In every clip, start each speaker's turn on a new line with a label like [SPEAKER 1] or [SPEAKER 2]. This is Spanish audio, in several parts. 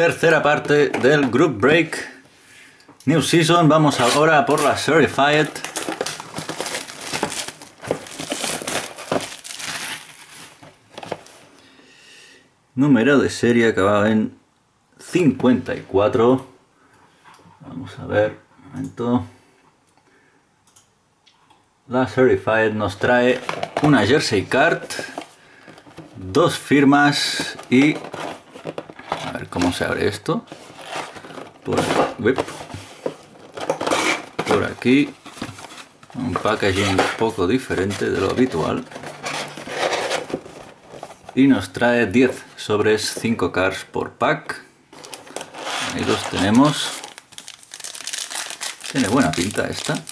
[SPEAKER 1] Tercera parte del Group Break New Season. Vamos ahora por la Certified. Número de serie acabado en 54. Vamos a ver, un momento. La Certified nos trae una Jersey Card, dos firmas y... Cómo se abre esto. Por, aquí un packaging un poco diferente de lo habitual. Y nos trae 10 sobres 5 cars por pack. Ahí los tenemos. Tiene buena pinta esta.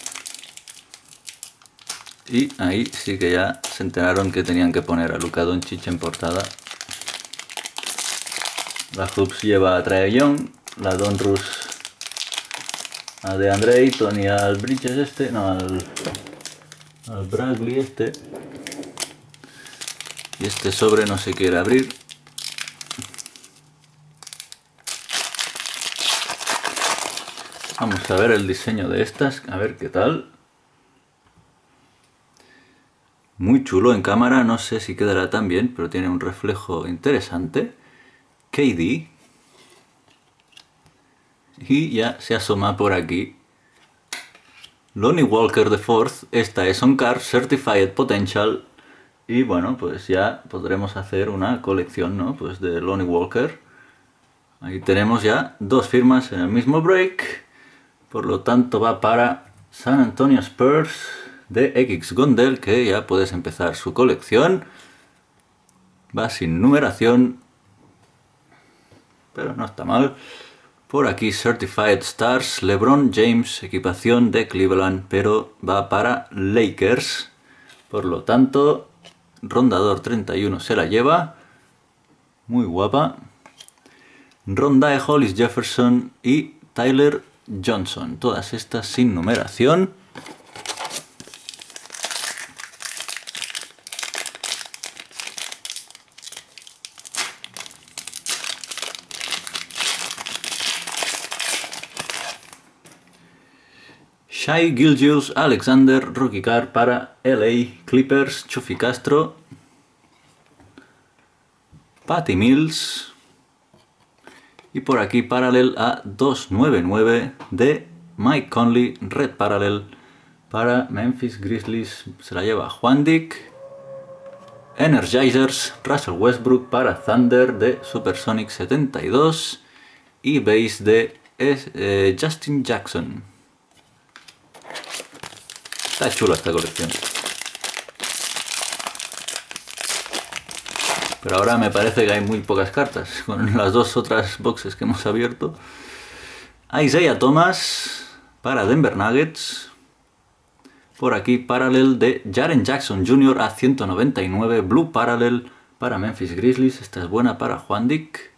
[SPEAKER 1] Y ahí sí que ya se enteraron que tenían que poner a Luka Doncic en portada. La Hoops lleva a Trae Young, la Donruss a de Andre Ayton y al Bridges este, no, al, al Bradley este. Y este sobre no se quiere abrir. Vamos a ver el diseño de estas, a ver qué tal. Muy chulo en cámara, no sé si quedará tan bien, pero tiene un reflejo interesante. KD. Y ya se asoma por aquí. Lonnie Walker Fourth, esta es on car Certified Potential. Y bueno, pues ya podremos hacer una colección, ¿no? Pues de Lonnie Walker. Ahí tenemos ya dos firmas en el mismo break. Por lo tanto va para San Antonio Spurs de X Gondel, que ya puedes empezar su colección. Va sin numeración, pero no está mal. Por aquí Certified Stars, LeBron James, equipación de Cleveland, pero va para Lakers. Por lo tanto, Rondador 31 se la lleva. Muy guapa. Ronda de Hollis Jefferson y Tyler Johnson. Todas estas sin numeración. Shai Gilgius Alexander Rookie Car para LA Clippers Chufi Castro Patty Mills y por aquí Parallel a 299 de Mike Conley Red Parallel para Memphis Grizzlies se la lleva Juan Dick Energizers Russell Westbrook para Thunder de Supersonic 72 y Base de eh, Justin Jackson Está chula esta colección. Pero ahora me parece que hay muy pocas cartas, con las dos otras boxes que hemos abierto. Isaiah Thomas para Denver Nuggets. Por aquí Parallel de Jaren Jackson Jr. a 199. Blue Parallel para Memphis Grizzlies. Esta es buena para Juan Dick.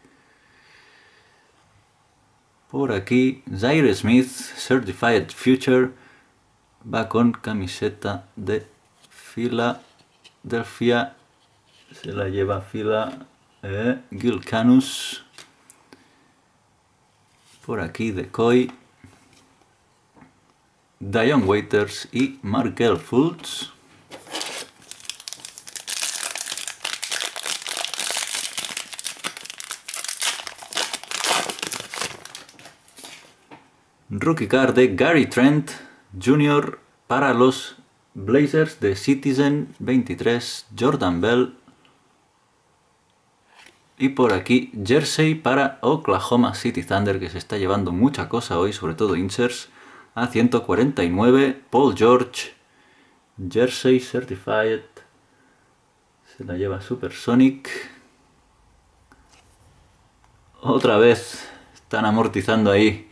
[SPEAKER 1] Por aquí Zaire Smith Certified Future va con camiseta de Philadelphia se la lleva fila eh, Gil Canus. Por aquí Decoy Dion Waiters y Markel Fultz. Rookie card de Gary Trent Junior para los Blazers de Citizen 23, Jordan Bell. Y por aquí Jersey para Oklahoma City Thunder, que se está llevando mucha cosa hoy, sobre todo inserts, a 149, Paul George, Jersey Certified, se la lleva Supersonic. Otra vez están amortizando ahí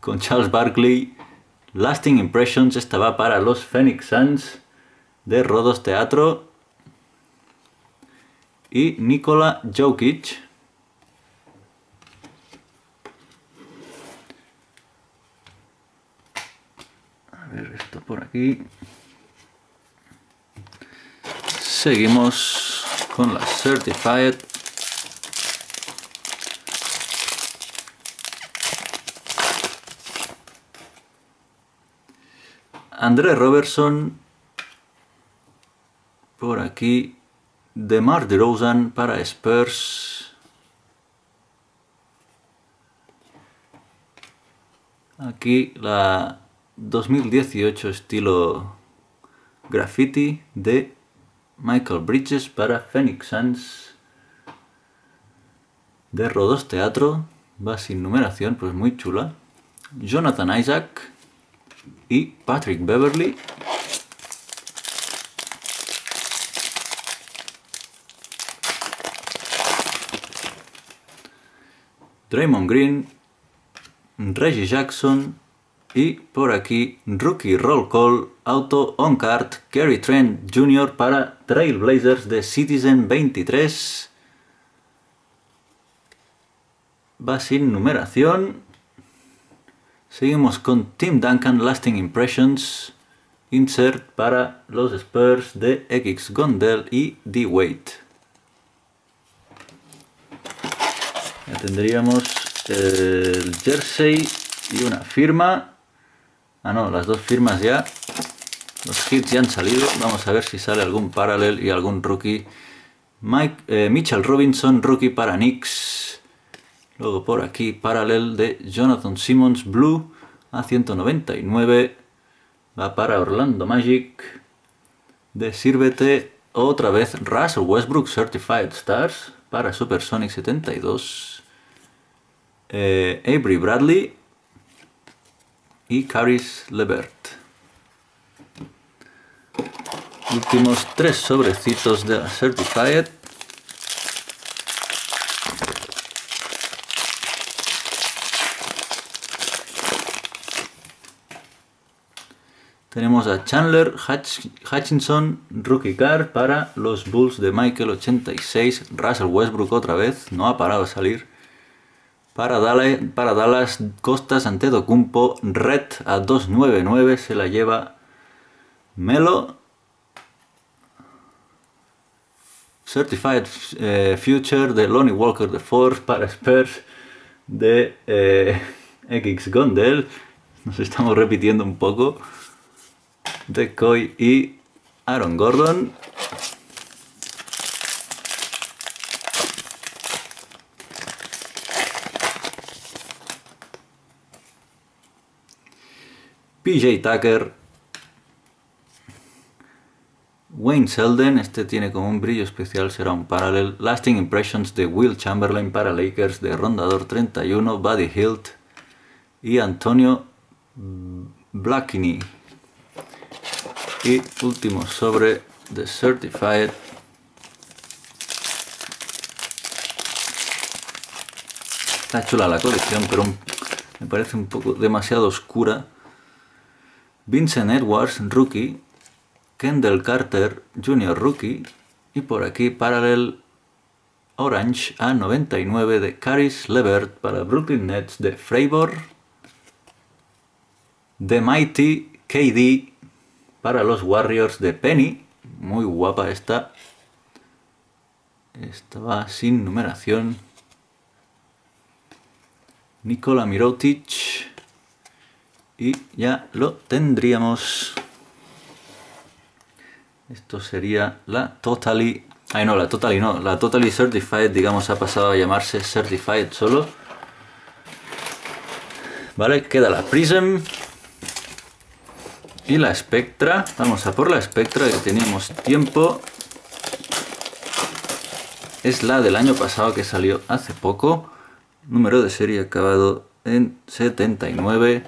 [SPEAKER 1] con Charles Barkley Lasting Impressions, esta va para los Phoenix Suns de Rodos Teatro. Y Nikola Jokic. A ver esto por aquí. Seguimos con la Certified. André Robertson. Por aquí, DeMar DeRozan para Spurs. Aquí la 2018 estilo graffiti de Michael Bridges para Phoenix Suns de Rodos Teatro, va sin numeración, pues muy chula. Jonathan Isaac y Patrick Beverly. Draymond Green, Reggie Jackson y por aquí Rookie Roll Call Auto On Card Kerry Trent Jr. para Trailblazers de Citizen 23. Va sin numeración. Seguimos con Tim Duncan Lasting Impressions. Insert para los Spurs de X Gondel y D. Wade. Ya tendríamos el jersey y una firma. Ah, no, las dos firmas ya. Los hits ya han salido. Vamos a ver si sale algún paralel y algún rookie. Mike, eh, Mitchell Robinson, rookie para Knicks. Luego por aquí, paralel de Jonathan Simmons Blue a 199. Va para Orlando Magic. De Sírvete otra vez Russell Westbrook Certified Stars para Supersonic 72. Eh, Avery Bradley y Caris Levert. Últimos tres sobrecitos de Certified. Tenemos a Chandler Hutchinson, rookie car para los Bulls de Michael 86. Russell Westbrook otra vez, no ha parado de salir. Para Dallas, para Dallas Costas Antetokounmpo, Red a 299 se la lleva Melo. Certified eh, Future de Lonnie Walker de Force para Spurs de eh, X Gondel. Nos estamos repitiendo un poco. Decoy y Aaron Gordon. PJ Tucker. Wayne Selden, este tiene como un brillo especial, será un paralel. Lasting Impressions de Will Chamberlain para Lakers de Rondador 31, Buddy Hilt y Antonio Blackney. Y último sobre The Certified. Está chula la colección, pero me parece un poco demasiado oscura. Vincent Edwards, rookie. Kendall Carter, junior rookie. Y por aquí Parallel Orange A99 de Caris Levert para Brooklyn Nets de Fravor. The Mighty KD para los Warriors de Penny. Muy guapa esta. Esta va sin numeración. Nikola Mirotic. Y ya lo tendríamos. Esto sería la Totally... Ay no, la Totally no. La Totally Certified, digamos, ha pasado a llamarse Certified solo. Vale, queda la Prism. Y la Spectra, vamos a por la Spectra que teníamos tiempo. Es la del año pasado que salió hace poco. Número de serie acabado en 79.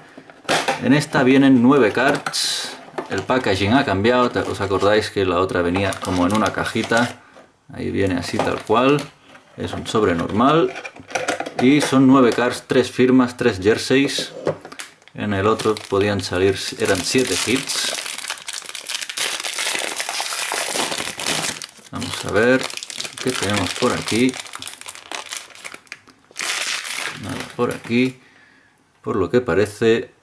[SPEAKER 1] En esta vienen 9 cards. El packaging ha cambiado. ¿Os acordáis que la otra venía como en una cajita? Ahí viene así tal cual. Es un sobre normal. Y son 9 cards, 3 firmas, 3 jerseys. En el otro podían salir, eran 7 hits. Vamos a ver qué tenemos por aquí. Nada por aquí. Por lo que parece,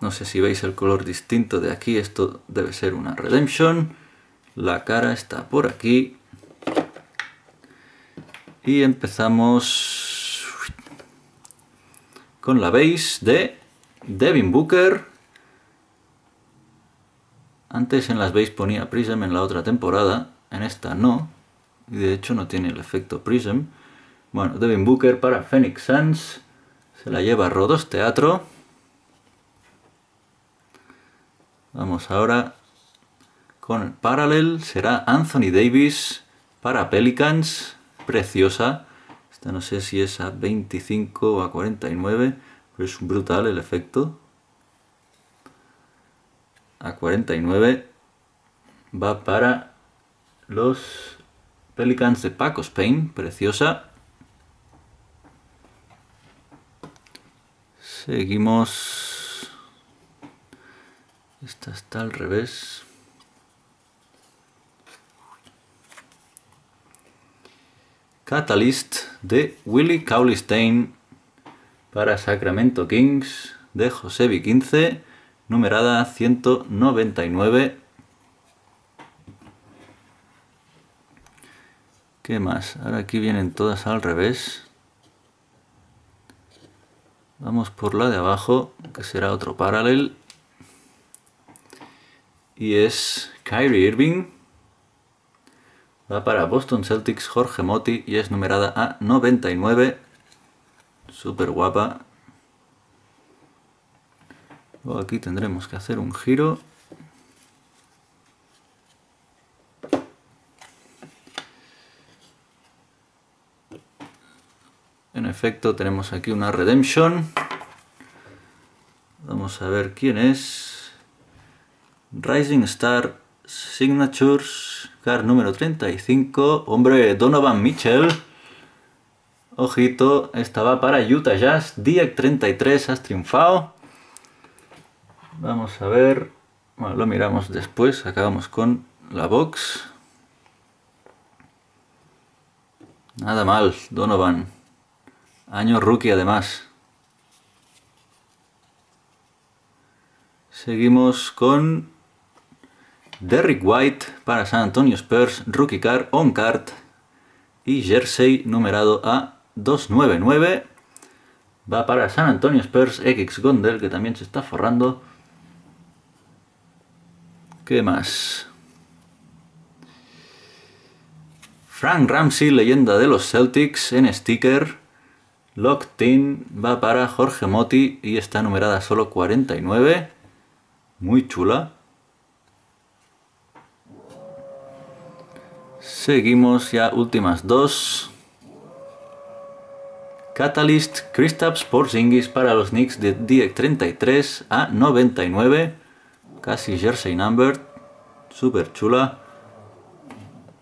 [SPEAKER 1] no sé si veis el color distinto de aquí, esto debe ser una Redemption. La cara está por aquí. Y empezamos con la base de Devin Booker, Antes en las base ponía Prism en la otra temporada, en esta no, y de hecho no tiene el efecto Prism. Bueno, Devin Booker para Phoenix Suns, se la lleva Rodos Teatro. Vamos ahora con el Parallel, será Anthony Davis para Pelicans, preciosa. Esta no sé si es a 25 o a 49, pero es brutal el efecto. A 49 va para los Pelicans de Paco Spain, preciosa. Seguimos. Esta está al revés. Catalyst de Willie Cowley para Sacramento Kings de Josebi 15, numerada 199. ¿Qué más? Ahora aquí vienen todas al revés. Vamos por la de abajo, que será otro paralel. Y es Kyrie Irving. Va para Boston Celtics Jorge Motti y es numerada a 99. Súper guapa. Luego aquí tendremos que hacer un giro. En efecto, tenemos aquí una Redemption. Vamos a ver quién es. Rising Star Signatures, card número 35. Hombre, Donovan Mitchell. Ojito, esta va para Utah Jazz. Diek 33, has triunfado. Vamos a ver. Bueno, lo miramos después. Acabamos con la box. Nada mal, Donovan. Año rookie además. Seguimos con Derrick White para San Antonio Spurs, rookie card, on card y jersey numerado a 299. Va para San Antonio Spurs, X Gondel, que también se está forrando. ¿Qué más? Frank Ramsey, leyenda de los Celtics, en sticker. Locked in va para Jorge Moti y está numerada solo 49. Muy chula. Seguimos ya últimas dos. Catalyst Kristaps Porzingis para los Knicks de Diek 33 a 99. Casi jersey number. Super chula.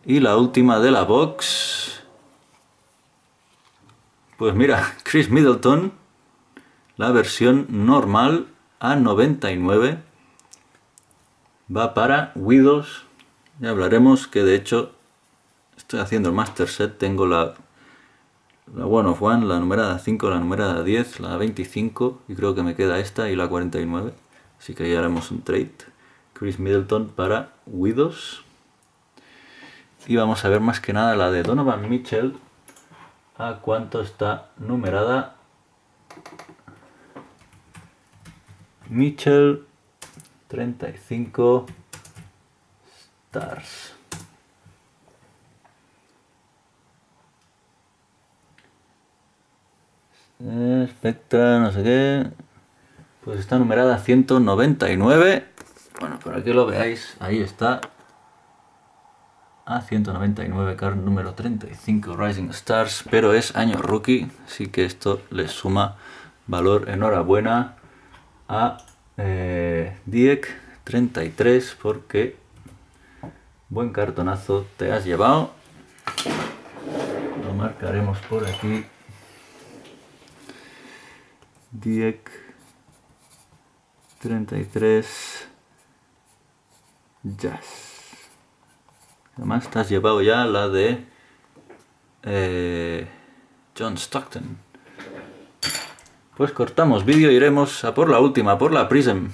[SPEAKER 1] Y la última de la box. Pues mira, Chris Middleton, la versión normal a 99 va para Widows. Ya hablaremos que de hecho estoy haciendo el Master Set, tengo la, la One of One, la numerada 5, la numerada 10, la 25 y creo que me queda esta y la 49. Así que ya haremos un trade. Chris Middleton para Widows. Y vamos a ver más que nada la de Donovan Mitchell a cuánto está numerada Mitchell 35 stars Spectra, no sé qué. Pues está numerada 199. Bueno, para que lo veáis, ahí está a 199 card número 35 Rising Stars, pero es año rookie, así que esto le suma valor. Enhorabuena a eh, Diek 33 porque buen cartonazo te has llevado. Lo marcaremos por aquí. Diek 33 Jazz. Además te has llevado ya la de eh, John Stockton. Pues cortamos vídeo y iremos a por la última, por la Prism.